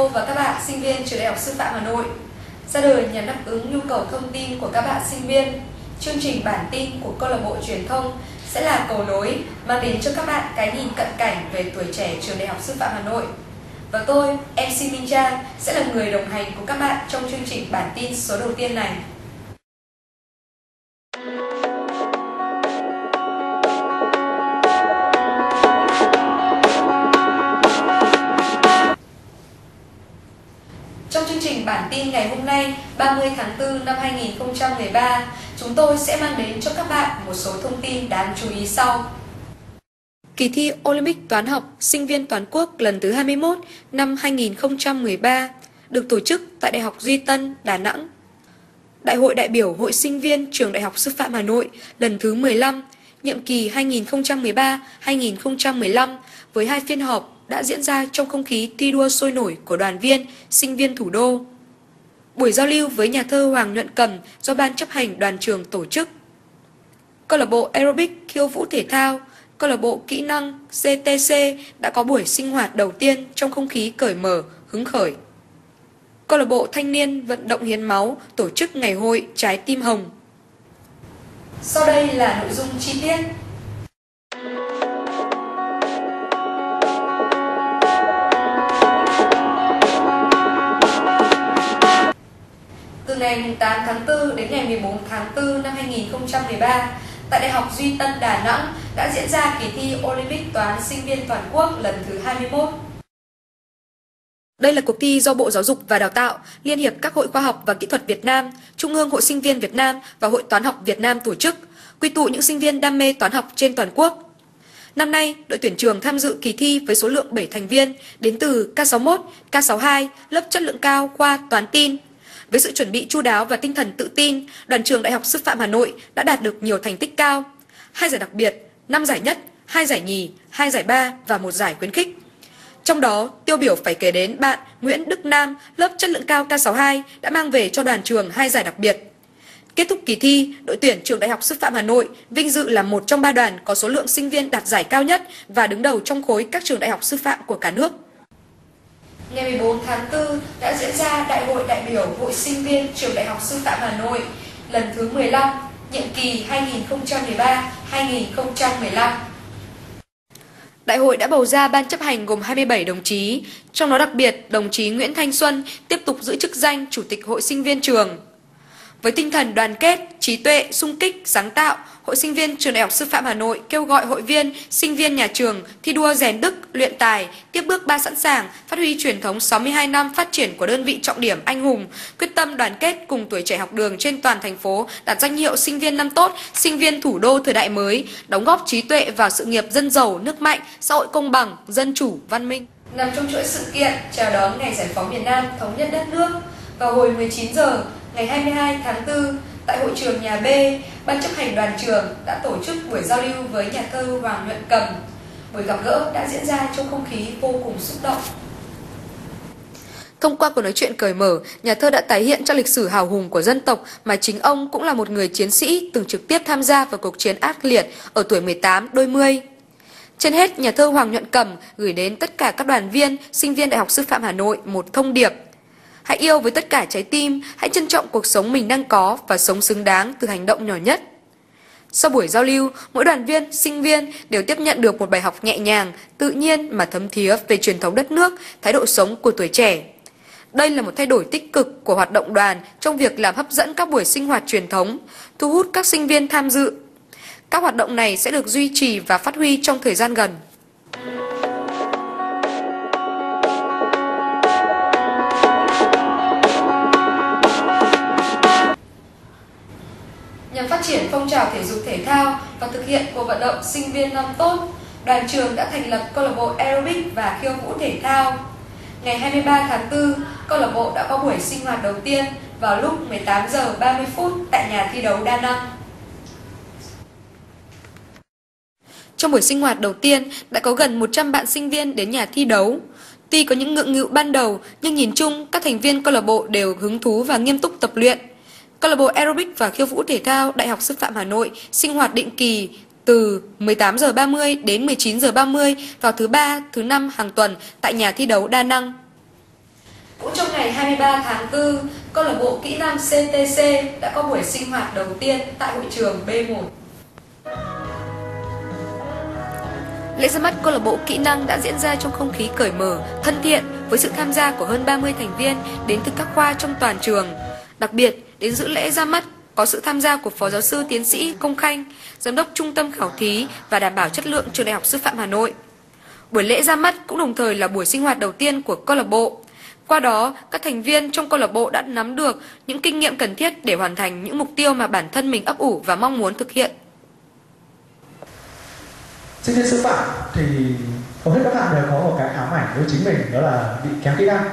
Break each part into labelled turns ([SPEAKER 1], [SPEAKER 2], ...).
[SPEAKER 1] cô và các bạn sinh viên trường Đại học Sư phạm Hà Nội. Ra đời nhằm đáp ứng nhu cầu thông tin của các bạn sinh viên, chương trình bản tin của câu lạc bộ truyền thông sẽ là cầu nối mang đến cho các bạn cái nhìn cận cảnh về tuổi trẻ trường Đại học Sư phạm Hà Nội. Và tôi, MC Minh Trang, sẽ là người đồng hành cùng các bạn trong chương trình bản tin số đầu tiên này. Bản tin ngày hôm nay, 30 tháng 4 năm 2013, chúng tôi sẽ mang đến cho các bạn một số thông tin đáng chú ý sau. Kỳ thi Olympic toán học sinh viên toàn quốc lần thứ 21 năm 2013 được tổ chức tại Đại học Duy Tân, Đà Nẵng. Đại hội đại biểu Hội sinh viên Trường Đại học Sư phạm Hà Nội lần thứ 15, nhiệm kỳ 2013-2015 với hai phiên họp đã diễn ra trong không khí thi đua sôi nổi của đoàn viên, sinh viên thủ đô. Buổi giao lưu với nhà thơ Hoàng Nhuận Cầm do Ban chấp hành đoàn trường tổ chức. Câu lạc bộ Aerobic khiêu vũ thể thao, câu lạc bộ kỹ năng CTC đã có buổi sinh hoạt đầu tiên trong không khí cởi mở, hứng khởi. Câu lạc bộ thanh niên vận động hiến máu tổ chức ngày hội Trái tim hồng. Sau đây là nội dung chi tiết ngày 8 tháng 4 đến ngày 14 tháng 4 năm 2013, tại Đại học Duy Tân Đà Nẵng đã diễn ra kỳ thi Olympic toán sinh viên toàn quốc lần thứ 21. Đây là cuộc thi do Bộ Giáo dục và Đào tạo, Liên hiệp các hội khoa học và kỹ thuật Việt Nam, Trung ương Hội sinh viên Việt Nam và Hội toán học Việt Nam tổ chức, quy tụ những sinh viên đam mê toán học trên toàn quốc. Năm nay, đội tuyển trường tham dự kỳ thi với số lượng 7 thành viên đến từ K61, K62, lớp chất lượng cao khoa toán tin, với sự chuẩn bị chu đáo và tinh thần tự tin, đoàn trường Đại học Sư phạm Hà Nội đã đạt được nhiều thành tích cao. Hai giải đặc biệt, năm giải nhất, hai giải nhì, hai giải ba và một giải khuyến khích. Trong đó, tiêu biểu phải kể đến bạn Nguyễn Đức Nam, lớp chất lượng cao K62 đã mang về cho đoàn trường hai giải đặc biệt. Kết thúc kỳ thi, đội tuyển trường Đại học Sư phạm Hà Nội vinh dự là một trong ba đoàn có số lượng sinh viên đạt giải cao nhất và đứng đầu trong khối các trường đại học sư phạm của cả nước ngày 14 tháng 4 đã diễn ra Đại hội đại biểu Hội sinh viên Trường Đại học Sư phạm Hà Nội lần thứ 15, nhiệm kỳ 2013-2015. Đại hội đã bầu ra ban chấp hành gồm 27 đồng chí, trong đó đặc biệt đồng chí Nguyễn Thanh Xuân tiếp tục giữ chức danh Chủ tịch Hội sinh viên trường. Với tinh thần đoàn kết, trí tuệ, sung kích, sáng tạo, Hội sinh viên Trường Đại học Sư phạm Hà Nội kêu gọi hội viên, sinh viên nhà trường thi đua rèn đức, luyện tài, tiếp bước ba sẵn sàng, phát huy truyền thống 62 năm phát triển của đơn vị trọng điểm anh hùng, quyết tâm đoàn kết cùng tuổi trẻ học đường trên toàn thành phố đạt danh hiệu sinh viên năm tốt, sinh viên thủ đô thời đại mới, đóng góp trí tuệ vào sự nghiệp dân giàu, nước mạnh, xã hội công bằng, dân chủ, văn minh. Nằm trong chuỗi sự kiện chào đón ngày giải phóng miền Nam thống nhất đất nước, vào hồi 19 giờ ngày 22 tháng 4 tại hội trường nhà B, ban chấp hành đoàn trường đã tổ chức buổi giao lưu với nhà thơ Hoàng Nhuận Cầm. Buổi gặp gỡ đã diễn ra trong không khí vô cùng xúc động. Thông qua cuộc nói chuyện cởi mở, nhà thơ đã tái hiện cho lịch sử hào hùng của dân tộc mà chính ông cũng là một người chiến sĩ từng trực tiếp tham gia vào cuộc chiến ác liệt ở tuổi 18 đôi mươi. Trên hết, nhà thơ Hoàng Nhuận Cầm gửi đến tất cả các đoàn viên, sinh viên Đại học Sư phạm Hà Nội một thông điệp – Hãy yêu với tất cả trái tim, hãy trân trọng cuộc sống mình đang có và sống xứng đáng từ hành động nhỏ nhất. Sau buổi giao lưu, mỗi đoàn viên, sinh viên đều tiếp nhận được một bài học nhẹ nhàng, tự nhiên mà thấm thía về truyền thống đất nước, thái độ sống của tuổi trẻ. Đây là một thay đổi tích cực của hoạt động đoàn trong việc làm hấp dẫn các buổi sinh hoạt truyền thống, thu hút các sinh viên tham dự. Các hoạt động này sẽ được duy trì và phát huy trong thời gian gần. Phát triển phong trào thể dục thể thao và thực hiện cuộc vận động sinh viên năm tốt, đoàn trường đã thành lập câu lạc bộ aerobic và khiêu vũ thể thao. Ngày 23 tháng 4, câu lạc bộ đã có buổi sinh hoạt đầu tiên vào lúc 18 giờ 30 phút tại nhà thi đấu Đa Năng. Trong buổi sinh hoạt đầu tiên, đã có gần 100 bạn sinh viên đến nhà thi đấu. Tuy có những ngượng nghịu ban đầu, nhưng nhìn chung các thành viên câu lạc bộ đều hứng thú và nghiêm túc tập luyện. Câu lạc bộ aerobic và khiêu vũ thể thao Đại học Sư phạm Hà Nội sinh hoạt định kỳ từ 18 giờ 30 đến 19 giờ 30 vào thứ ba, thứ năm hàng tuần tại nhà thi đấu Đa Năng. Cũng trong ngày 23 tháng 4, câu lạc bộ kỹ năng CTC đã có buổi sinh hoạt đầu tiên tại hội trường B1. Lễ ra mắt câu lạc bộ kỹ năng đã diễn ra trong không khí cởi mở, thân thiện với sự tham gia của hơn 30 thành viên đến từ các khoa trong toàn trường. Đặc biệt, đến dự lễ ra mắt có sự tham gia của Phó Giáo sư Tiến sĩ Công Khanh, Giám đốc Trung tâm Khảo thí và đảm bảo chất lượng Trường Đại học Sư phạm Hà Nội. Buổi lễ ra mắt cũng đồng thời là buổi sinh hoạt đầu tiên của câu lạc bộ. Qua đó, các thành viên trong câu lạc bộ đã nắm được những kinh nghiệm cần thiết để hoàn thành những mục tiêu mà bản thân mình ấp ủ và mong muốn thực hiện.
[SPEAKER 2] Sinh viên sư phạm thì hầu hết các bạn đều có một cái ám ảnh với chính mình đó là bị kém kỹ năng.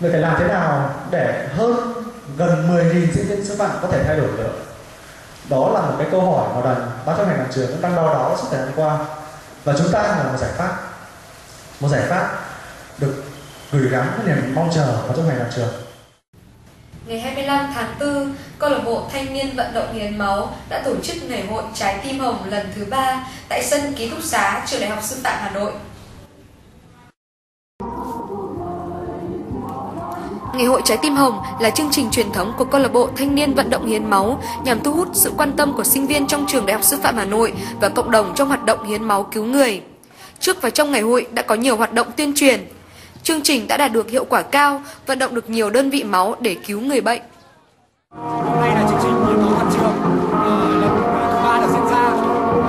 [SPEAKER 2] Người phải làm thế nào để hơn gần 10.000 sinh viên sư phạm có thể thay đổi được? Đó là một cái câu hỏi mà đoàn ban chấp hành đoàn trường cũng đang đo đó suốt thời gian qua và chúng ta là một giải pháp một giải pháp được gửi gắm niềm mong chờ vào trong ngày đoàn trường
[SPEAKER 1] Ngày 25 tháng 4, câu lạc bộ Thanh niên vận động hiến máu đã tổ chức ngày hội Trái tim hồng lần thứ ba tại sân ký túc xá Trường Đại học Sư phạm Hà Nội. Ngày hội Trái tim hồng là chương trình truyền thống của câu lạc bộ Thanh niên vận động hiến máu nhằm thu hút sự quan tâm của sinh viên trong trường Đại học Sư phạm Hà Nội và cộng đồng trong hoạt động hiến máu cứu người. Trước và trong ngày hội đã có nhiều hoạt động tuyên truyền. Chương trình đã đạt được hiệu quả cao, vận động được nhiều đơn vị máu để cứu người bệnh.
[SPEAKER 3] Hôm nay là chương trình hiến máu toàn trường ờ, lần thứ ba được diễn ra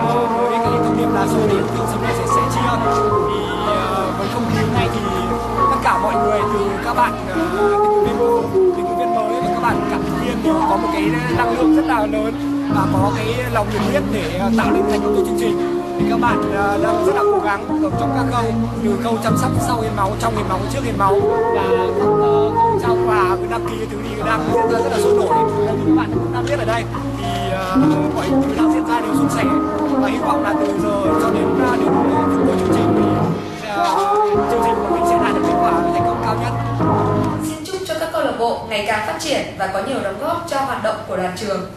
[SPEAKER 3] ờ, với cái thông điệp là rồi đến tương sớm này sẽ chia thì ờ, với không khí này thì tất cả mọi người từ các bạn có một cái năng lượng rất là lớn và có cái lòng nhiệt huyết để ờ, tạo nên thành công cho chương trình. Thì các bạn uh, đang rất là cố gắng trong các khâu từ khâu chăm sóc sau hiến máu trong hiến máu trước hiến máu và uh, khâu trao quà đăng ký thứ đi đang diễn ra rất là sôi nổi. Như các bạn cũng đang biết ở đây thì uh, mọi thứ đang diễn ra đều suôn sẻ và hy vọng là từ giờ cho đến đến cuối chương trình thì chương trình của mình sẽ đạt được kết quả thành công cao nhất
[SPEAKER 1] bộ ngày càng phát triển và có nhiều đóng góp cho hoạt động của đoàn trường.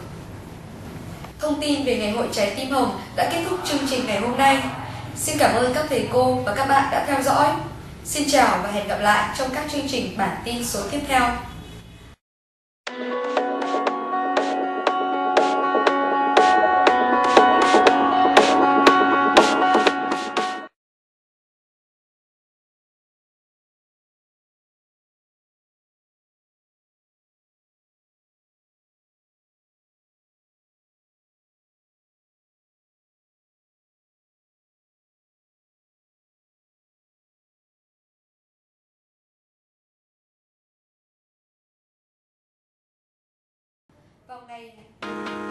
[SPEAKER 1] Thông tin về Ngày hội Trái tim hồng đã kết thúc chương trình ngày hôm nay. Xin cảm ơn các thầy cô và các bạn đã theo dõi. Xin chào và hẹn gặp lại trong các chương trình bản tin số tiếp theo. Vào ngày